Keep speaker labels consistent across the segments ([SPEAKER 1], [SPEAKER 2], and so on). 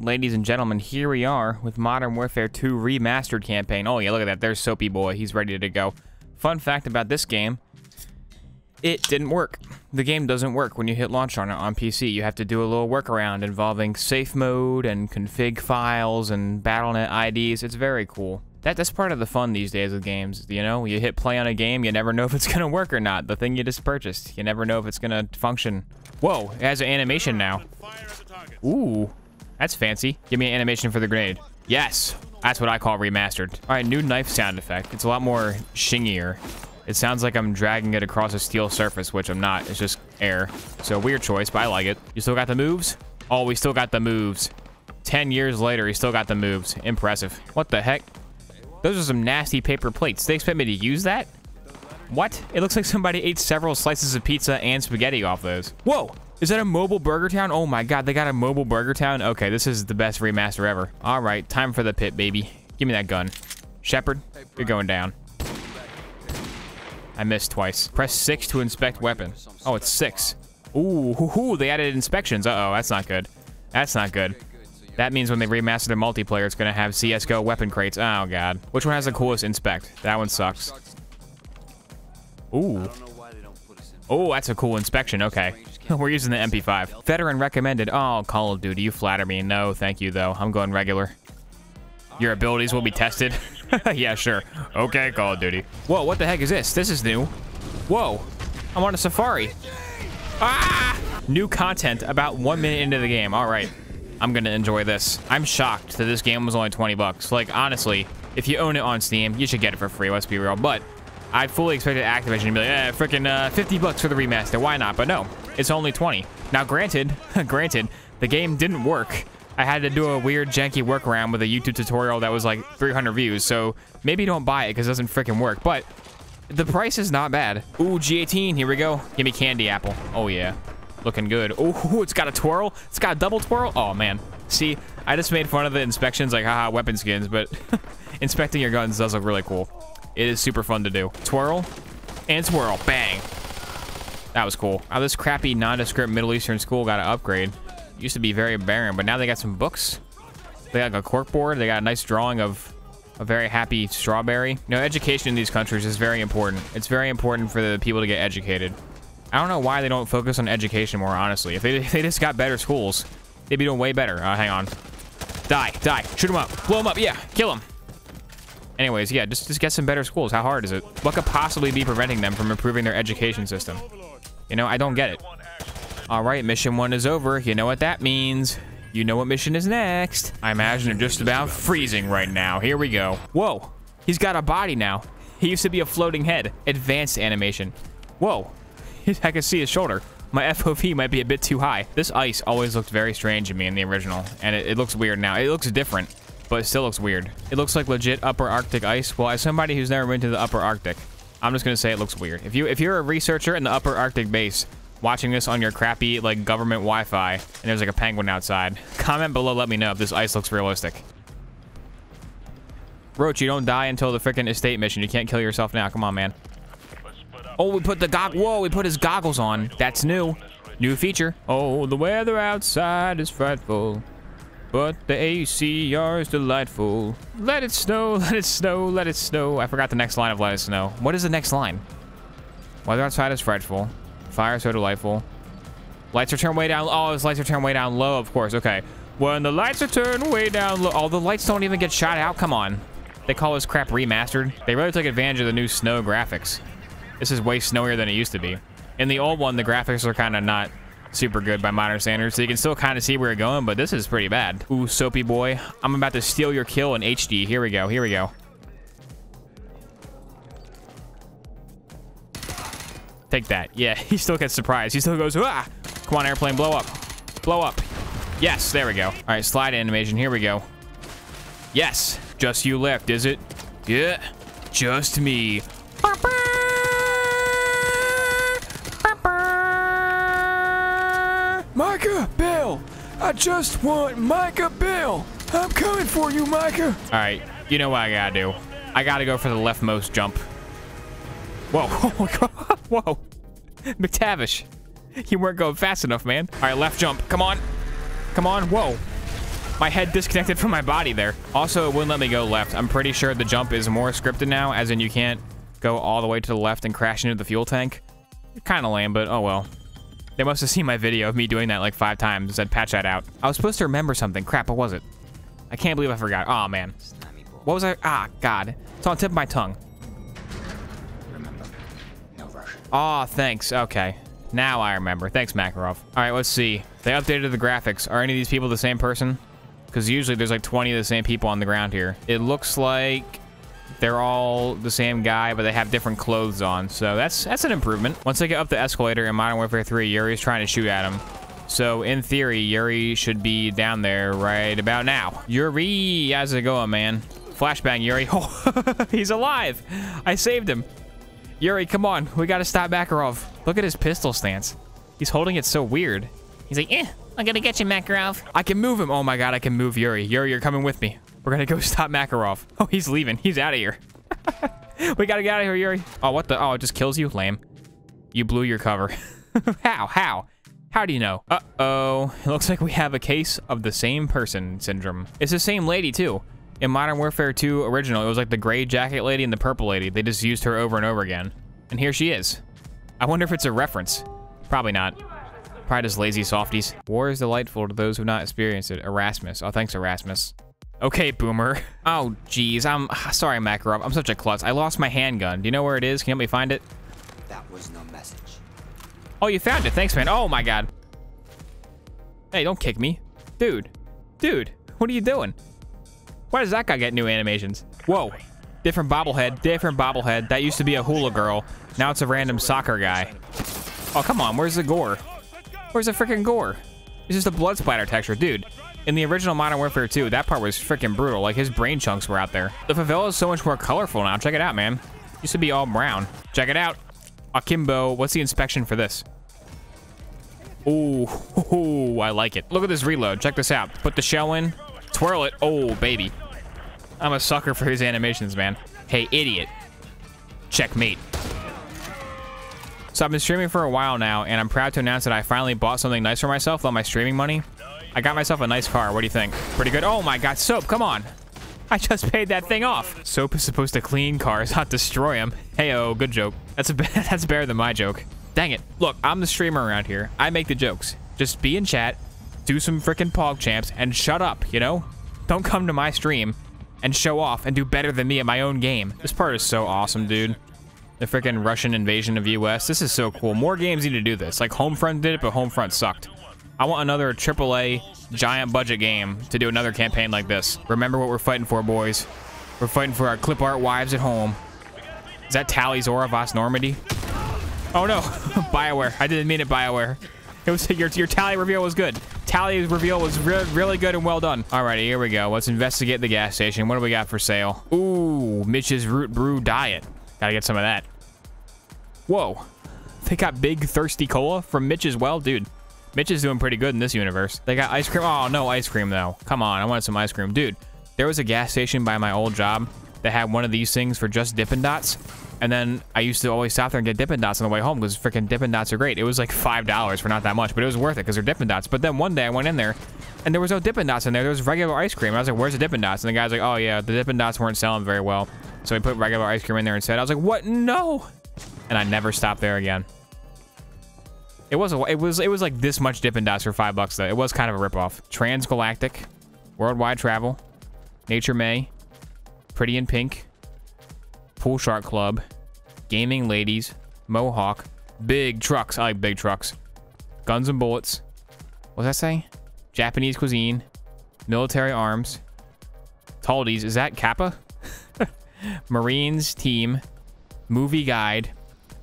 [SPEAKER 1] ladies and gentlemen, here we are with Modern Warfare 2 Remastered campaign. Oh yeah, look at that. There's Soapy Boy. He's ready to go. Fun fact about this game, it didn't work. The game doesn't work when you hit launch on it on PC. You have to do a little workaround involving safe mode and config files and Battle.net IDs. It's very cool. That, that's part of the fun these days with games, you know? You hit play on a game, you never know if it's gonna work or not. The thing you just purchased, you never know if it's gonna function. Whoa, it has an animation now. Ooh, that's fancy. Give me an animation for the grenade. Yes, that's what I call remastered. All right, new knife sound effect. It's a lot more shingier. It sounds like I'm dragging it across a steel surface, which I'm not. It's just air. So weird choice, but I like it. You still got the moves? Oh, we still got the moves. 10 years later, he still got the moves. Impressive. What the heck? Those are some nasty paper plates. They expect me to use that? What? It looks like somebody ate several slices of pizza and spaghetti off those. Whoa! Is that a mobile Burger Town? Oh my god, they got a mobile Burger Town? Okay, this is the best remaster ever. Alright, time for the pit, baby. Give me that gun. Shepherd, you're going down. I missed twice. Press 6 to inspect weapon. Oh, it's 6. Ooh, hoo, hoo, they added inspections. Uh-oh, that's not good. That's not good. That means when they remaster the multiplayer, it's going to have CSGO weapon crates. Oh, God. Which one has the coolest inspect? That one sucks. Ooh. Oh, that's a cool inspection. Okay. We're using the MP5. Veteran recommended. Oh, Call of Duty, you flatter me. No, thank you, though. I'm going regular. Your abilities will be tested. yeah, sure. Okay, Call of Duty. Whoa, what the heck is this? This is new. Whoa. I'm on a safari. Ah! New content about one minute into the game. All right. I'm gonna enjoy this. I'm shocked that this game was only 20 bucks. Like, honestly, if you own it on Steam, you should get it for free, let's be real. But I fully expected Activision to be like, eh, freaking uh, 50 bucks for the remaster. Why not? But no, it's only 20. Now, granted, granted, the game didn't work. I had to do a weird janky workaround with a YouTube tutorial that was like 300 views. So maybe don't buy it because it doesn't freaking work. But the price is not bad. Ooh, G18, here we go. Give me candy apple. Oh yeah. Looking good. Ooh, it's got a twirl. It's got a double twirl. Oh, man. See, I just made fun of the inspections, like, haha, weapon skins, but inspecting your guns does look really cool. It is super fun to do. Twirl and twirl. Bang. That was cool. Now, this crappy nondescript Middle Eastern school got an upgrade. Used to be very barren, but now they got some books. They got a corkboard. They got a nice drawing of a very happy strawberry. You know, education in these countries is very important. It's very important for the people to get educated. I don't know why they don't focus on education more, honestly. If they, if they just got better schools, they'd be doing way better. Uh, hang on. Die, die, shoot him up, blow him up, yeah, kill him. Anyways, yeah, just, just get some better schools. How hard is it? What could possibly be preventing them from improving their education system? You know, I don't get it. All right, mission one is over. You know what that means. You know what mission is next. I imagine they're just about freezing right now. Here we go. Whoa, he's got a body now. He used to be a floating head. Advanced animation. Whoa, I can see his shoulder. My FOV might be a bit too high. This ice always looked very strange to me in the original, and it, it looks weird now. It looks different, but it still looks weird. It looks like legit upper Arctic ice. Well, as somebody who's never been to the upper Arctic, I'm just gonna say it looks weird. If you if you're a researcher in the upper Arctic base, watching this on your crappy like government Wi-Fi, and there's like a penguin outside, comment below. Let me know if this ice looks realistic. Roach, you don't die until the freaking estate mission. You can't kill yourself now. Come on, man. Oh, we put the gog. Whoa, we put his goggles on. That's new. New feature. Oh, the weather outside is frightful, but the ACR is delightful. Let it snow, let it snow, let it snow. I forgot the next line of let it snow. What is the next line? Weather outside is frightful. Fire so delightful. Lights are turned way down. Oh, his lights are turned way down low, of course. Okay. When the lights are turned way down low. Oh, the lights don't even get shot out. Come on. They call this crap remastered. They really took advantage of the new snow graphics. This is way snowier than it used to be. In the old one, the graphics are kind of not super good by modern standards, so you can still kind of see where you're going, but this is pretty bad. Ooh, Soapy Boy. I'm about to steal your kill in HD. Here we go. Here we go. Take that. Yeah, he still gets surprised. He still goes, ah! Come on, airplane, blow up. Blow up. Yes, there we go. All right, slide animation. Here we go. Yes, just you left, is it? Yeah, just me.
[SPEAKER 2] Just want Micah, Bill. I'm coming for you, Micah.
[SPEAKER 1] All right, you know what I gotta do. I gotta go for the leftmost jump. Whoa, whoa, McTavish, you weren't going fast enough, man. All right, left jump, come on. Come on, whoa. My head disconnected from my body there. Also, it wouldn't let me go left. I'm pretty sure the jump is more scripted now, as in you can't go all the way to the left and crash into the fuel tank. Kind of lame, but oh well. They must have seen my video of me doing that like five times and said patch that out. I was supposed to remember something. Crap, what was it? I can't believe I forgot. Oh man. What was I? Ah, God. It's on tip of my tongue. Aw, oh, thanks. Okay. Now I remember. Thanks, Makarov. All right, let's see. They updated the graphics. Are any of these people the same person? Because usually there's like 20 of the same people on the ground here. It looks like they're all the same guy, but they have different clothes on. So that's that's an improvement. Once they get up the escalator in Modern Warfare 3, Yuri's trying to shoot at him. So in theory, Yuri should be down there right about now. Yuri, how's it going, man? Flashbang, Yuri. Oh, he's alive. I saved him. Yuri, come on. We got to stop Makarov. Look at his pistol stance. He's holding it so weird.
[SPEAKER 3] He's like, eh, I'm gonna get you, Makarov.
[SPEAKER 1] I can move him. Oh my god, I can move Yuri. Yuri, you're coming with me. We're gonna go stop Makarov. Oh, he's leaving. He's out of here. we gotta get out of here, Yuri. Oh, what the? Oh, it just kills you? Lame. You blew your cover. How? How? How do you know? Uh-oh. It looks like we have a case of the same person syndrome. It's the same lady, too. In Modern Warfare 2 original, it was like the gray jacket lady and the purple lady. They just used her over and over again. And here she is. I wonder if it's a reference. Probably not. Probably just lazy softies. War is delightful to those who have not experienced it. Erasmus. Oh, thanks, Erasmus. Okay, Boomer. Oh, geez. I'm sorry, Makarov. I'm such a klutz. I lost my handgun. Do you know where it is? Can you help me find it?
[SPEAKER 4] That was no message.
[SPEAKER 1] Oh, you found it. Thanks, man. Oh, my God. Hey, don't kick me. Dude. Dude, what are you doing? Why does that guy get new animations? Whoa. Different bobblehead. Different bobblehead. That used to be a hula girl. Now it's a random soccer guy. Oh, come on. Where's the gore? Where's the freaking gore? It's just a blood splatter texture. Dude, in the original Modern Warfare 2, that part was freaking brutal. Like, his brain chunks were out there. The favela is so much more colorful now. Check it out, man. Used to be all brown. Check it out. Akimbo. What's the inspection for this? Ooh, ooh, I like it. Look at this reload. Check this out. Put the shell in. Twirl it. Oh, baby. I'm a sucker for his animations, man. Hey, idiot. Checkmate. So I've been streaming for a while now, and I'm proud to announce that I finally bought something nice for myself on my streaming money. I got myself a nice car. What do you think? Pretty good? Oh my god, Soap, come on. I just paid that thing off. Soap is supposed to clean cars, not destroy them. Hey, oh, good joke. That's a that's better than my joke. Dang it. Look, I'm the streamer around here. I make the jokes. Just be in chat, do some freaking pog champs, and shut up, you know? Don't come to my stream and show off and do better than me at my own game. This part is so awesome, dude the freaking Russian invasion of US. This is so cool. More games need to do this. Like Homefront did it, but Homefront sucked. I want another AAA giant budget game to do another campaign like this. Remember what we're fighting for, boys. We're fighting for our clip art wives at home. Is that Tali'Zorah vas Normandy? Oh no, Bioware. I didn't mean it, Bioware. It was your your Tali reveal was good. Tali's reveal was re really good and well done. Alrighty, here we go. Let's investigate the gas station. What do we got for sale? Ooh, Mitch's Root Brew Diet. Gotta get some of that. Whoa. They got big thirsty cola from Mitch as well? Dude, Mitch is doing pretty good in this universe. They got ice cream. Oh, no ice cream, though. Come on, I wanted some ice cream. Dude, there was a gas station by my old job that had one of these things for just Dippin' Dots. And then I used to always stop there and get Dippin' Dots on the way home because freaking Dippin' Dots are great. It was like $5 for not that much, but it was worth it because they're Dippin' Dots. But then one day I went in there and there was no Dippin' Dots in there. There was regular ice cream. I was like, where's the Dippin' Dots? And the guy's like, oh, yeah, the Dippin' Dots weren't selling very well. So he put regular ice cream in there instead. I was like, what? No. And I never stopped there again. It was a, it was it was like this much Dippin' Dots for five bucks though. It was kind of a ripoff. Transgalactic, worldwide travel, Nature May, Pretty in Pink, Pool Shark Club, Gaming Ladies, Mohawk, Big Trucks. I like big trucks. Guns and Bullets. What does that say? Japanese cuisine, military arms, Taldies. Is that Kappa? Marines team, movie guide,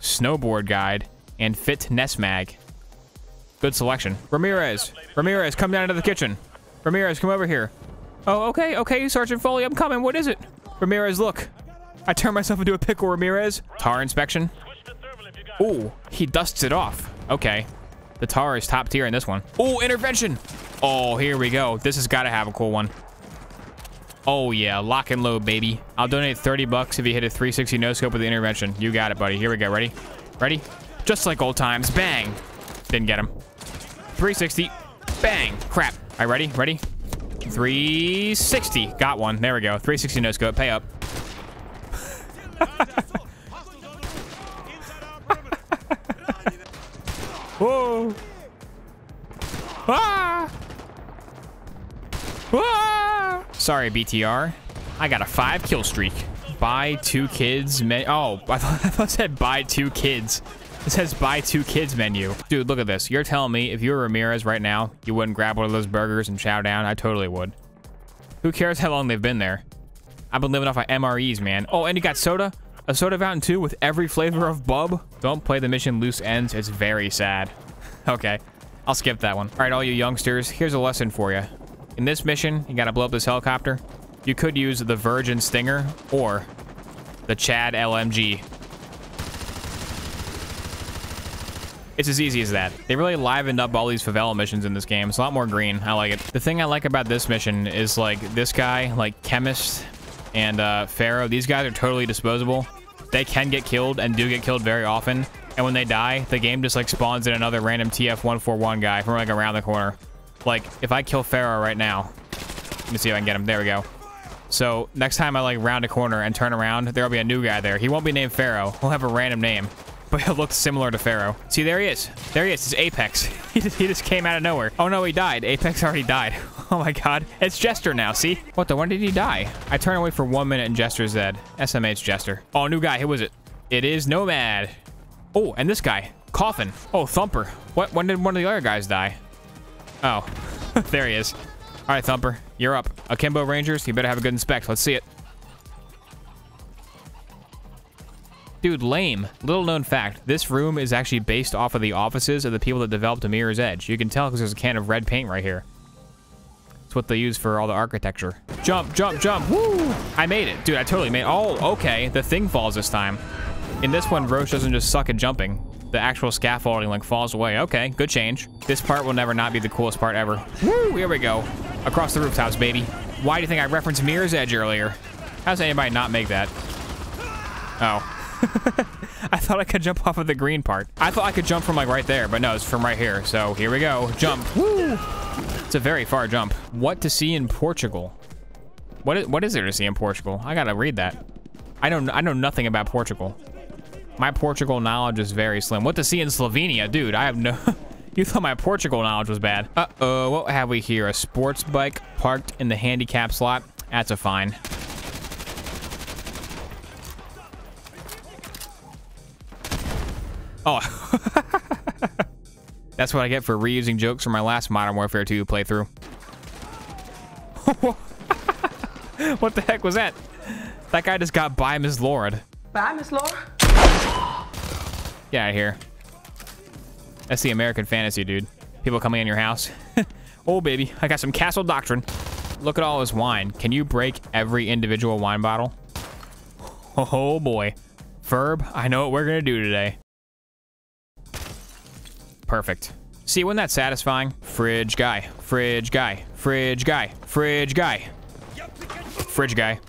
[SPEAKER 1] snowboard guide, and fit Nest mag. Good selection. Ramirez, Ramirez, come down into the kitchen. Ramirez, come over here. Oh, okay, okay, Sergeant Foley, I'm coming. What is it? Ramirez, look. I turned myself into a pickle, Ramirez. Tar inspection. Ooh, he dusts it off. Okay. The tar is top tier in this one. Ooh, intervention. Oh, here we go. This has got to have a cool one. Oh yeah, lock and load, baby. I'll donate 30 bucks if you hit a 360 no scope with the intervention. You got it, buddy. Here we go. Ready? Ready? Just like old times. Bang. Didn't get him. 360. Bang. Crap. All right, ready? Ready? 360. Got one. There we go. 360 no scope. Pay up. Whoa. Ah! Ah! Sorry, BTR. I got a five kill streak. Buy two kids. Oh, I thought, I said buy two kids. It says buy two kids menu. Dude, look at this. You're telling me if you were Ramirez right now, you wouldn't grab one of those burgers and chow down? I totally would. Who cares how long they've been there? I've been living off of MREs, man. Oh, and you got soda? A soda fountain too with every flavor of bub? Don't play the mission loose ends. It's very sad. okay, I'll skip that one. All right, all you youngsters, here's a lesson for you. In this mission, you gotta blow up this helicopter. You could use the Virgin Stinger or the Chad LMG. It's as easy as that. They really livened up all these favela missions in this game. It's a lot more green. I like it. The thing I like about this mission is like this guy, like Chemist and uh, Pharaoh, these guys are totally disposable. They can get killed and do get killed very often. And when they die, the game just like spawns in another random TF141 guy from like around the corner. Like if I kill Pharaoh right now, let me see if I can get him. There we go. So next time I like round a corner and turn around, there'll be a new guy there. He won't be named Pharaoh. He'll have a random name but he'll look similar to Pharaoh. See, there he is. There he is. It's Apex. he, just, he just came out of nowhere. Oh, no, he died. Apex already died. Oh, my God. It's Jester now, see? What the? When did he die? I turn away for one minute and Jester's dead. SMH Jester. Oh, new guy. Who was it? It is Nomad. Oh, and this guy. Coffin. Oh, Thumper. What? When did one of the other guys die? Oh, there he is. All right, Thumper. You're up. Akimbo Rangers, you better have a good inspect. Let's see it. Dude, lame. Little known fact, this room is actually based off of the offices of the people that developed a Mirror's Edge. You can tell because there's a can of red paint right here. It's what they use for all the architecture. Jump, jump, jump. Woo! I made it. Dude, I totally made it. Oh, okay. The thing falls this time. In this one, Roach doesn't just suck at jumping. The actual scaffolding like falls away. Okay, good change. This part will never not be the coolest part ever. Woo! Here we go. Across the rooftops, baby. Why do you think I referenced Mirror's Edge earlier? How's anybody not make that? Oh. I thought I could jump off of the green part. I thought I could jump from like right there, but no, it's from right here. So here we go. Jump. Woo! It's a very far jump. What to see in Portugal? What is, what is there to see in Portugal? I gotta read that. I don't I know nothing about Portugal. My Portugal knowledge is very slim. What to see in Slovenia? Dude, I have no... you thought my Portugal knowledge was bad. Uh-oh, what have we here? A sports bike parked in the handicap slot? That's a fine. Oh. That's what I get for reusing jokes from my last Modern Warfare 2 playthrough. what the heck was that? That guy just got by Miss Lord.
[SPEAKER 4] Bye, Miss Lord.
[SPEAKER 1] Out of here. That's the American fantasy, dude. People coming in your house. oh, baby, I got some Castle Doctrine. Look at all this wine. Can you break every individual wine bottle? Oh, boy. Ferb, I know what we're going to do today. Perfect. See, wasn't that satisfying? Fridge guy, fridge guy, fridge guy, fridge guy. Fridge guy.